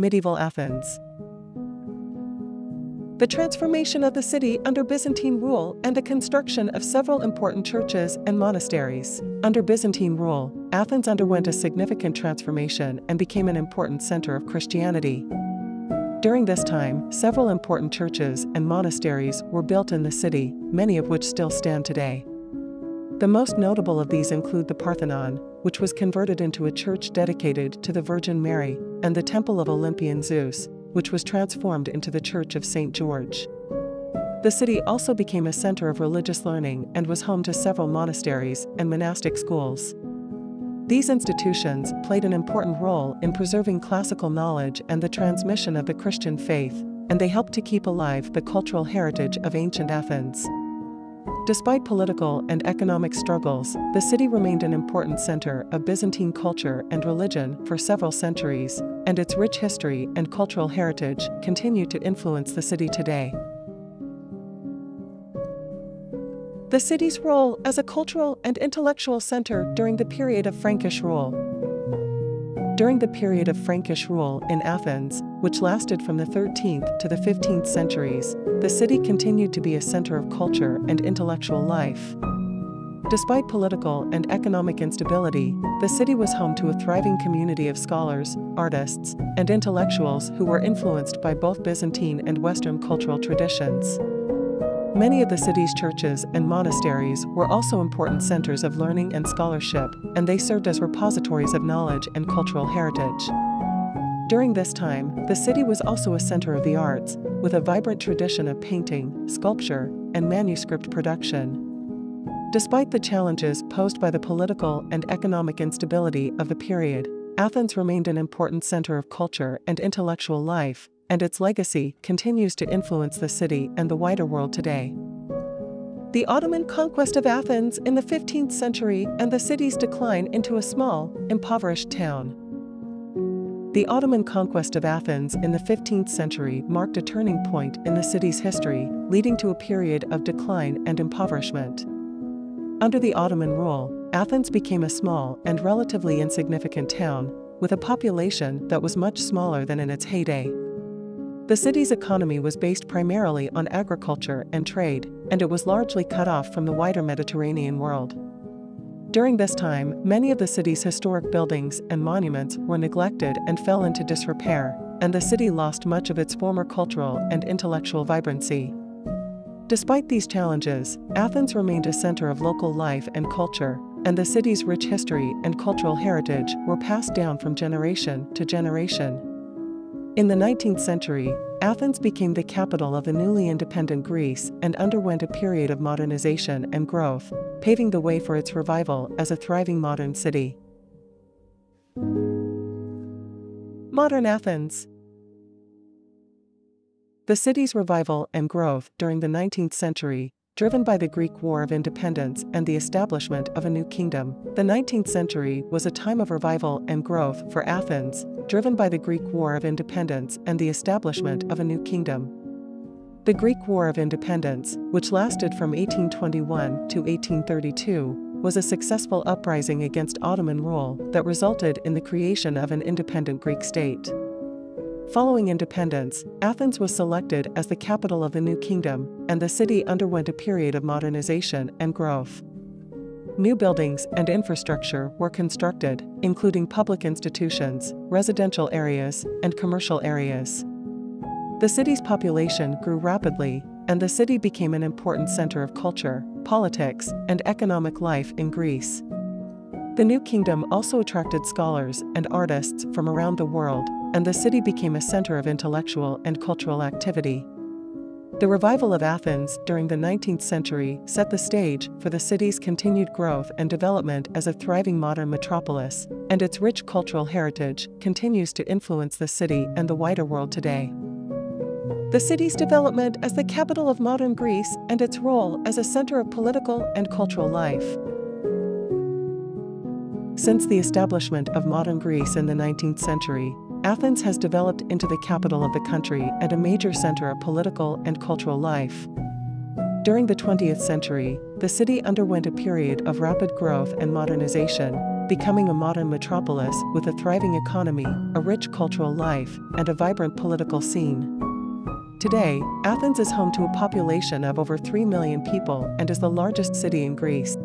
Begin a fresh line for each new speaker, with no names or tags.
Medieval Athens. The transformation of the city under Byzantine rule and the construction of several important churches and monasteries. Under Byzantine rule, Athens underwent a significant transformation and became an important center of Christianity. During this time, several important churches and monasteries were built in the city, many of which still stand today. The most notable of these include the Parthenon, which was converted into a church dedicated to the Virgin Mary, and the Temple of Olympian Zeus, which was transformed into the Church of St. George. The city also became a center of religious learning and was home to several monasteries and monastic schools. These institutions played an important role in preserving classical knowledge and the transmission of the Christian faith, and they helped to keep alive the cultural heritage of ancient Athens. Despite political and economic struggles, the city remained an important center of Byzantine culture and religion for several centuries, and its rich history and cultural heritage continue to influence the city today. The city's role as a cultural and intellectual center during the period of Frankish rule. During the period of Frankish rule in Athens, which lasted from the 13th to the 15th centuries, the city continued to be a center of culture and intellectual life. Despite political and economic instability, the city was home to a thriving community of scholars, artists, and intellectuals who were influenced by both Byzantine and Western cultural traditions. Many of the city's churches and monasteries were also important centers of learning and scholarship, and they served as repositories of knowledge and cultural heritage. During this time, the city was also a center of the arts, with a vibrant tradition of painting, sculpture, and manuscript production. Despite the challenges posed by the political and economic instability of the period, Athens remained an important center of culture and intellectual life, and its legacy continues to influence the city and the wider world today. The Ottoman conquest of Athens in the 15th century and the city's decline into a small, impoverished town. The Ottoman conquest of Athens in the 15th century marked a turning point in the city's history, leading to a period of decline and impoverishment. Under the Ottoman rule, Athens became a small and relatively insignificant town, with a population that was much smaller than in its heyday. The city's economy was based primarily on agriculture and trade, and it was largely cut off from the wider Mediterranean world. During this time, many of the city's historic buildings and monuments were neglected and fell into disrepair, and the city lost much of its former cultural and intellectual vibrancy. Despite these challenges, Athens remained a center of local life and culture, and the city's rich history and cultural heritage were passed down from generation to generation. In the 19th century, Athens became the capital of the newly independent Greece and underwent a period of modernization and growth, paving the way for its revival as a thriving modern city. Modern Athens The city's revival and growth during the 19th century driven by the Greek War of Independence and the establishment of a new kingdom. The 19th century was a time of revival and growth for Athens, driven by the Greek War of Independence and the establishment of a new kingdom. The Greek War of Independence, which lasted from 1821 to 1832, was a successful uprising against Ottoman rule that resulted in the creation of an independent Greek state. Following independence, Athens was selected as the capital of the new kingdom, and the city underwent a period of modernization and growth. New buildings and infrastructure were constructed, including public institutions, residential areas, and commercial areas. The city's population grew rapidly, and the city became an important center of culture, politics, and economic life in Greece. The new kingdom also attracted scholars and artists from around the world, and the city became a center of intellectual and cultural activity. The revival of Athens during the 19th century set the stage for the city's continued growth and development as a thriving modern metropolis, and its rich cultural heritage continues to influence the city and the wider world today. The city's development as the capital of modern Greece and its role as a center of political and cultural life. Since the establishment of modern Greece in the 19th century, Athens has developed into the capital of the country and a major center of political and cultural life. During the 20th century, the city underwent a period of rapid growth and modernization, becoming a modern metropolis with a thriving economy, a rich cultural life, and a vibrant political scene. Today, Athens is home to a population of over 3 million people and is the largest city in Greece.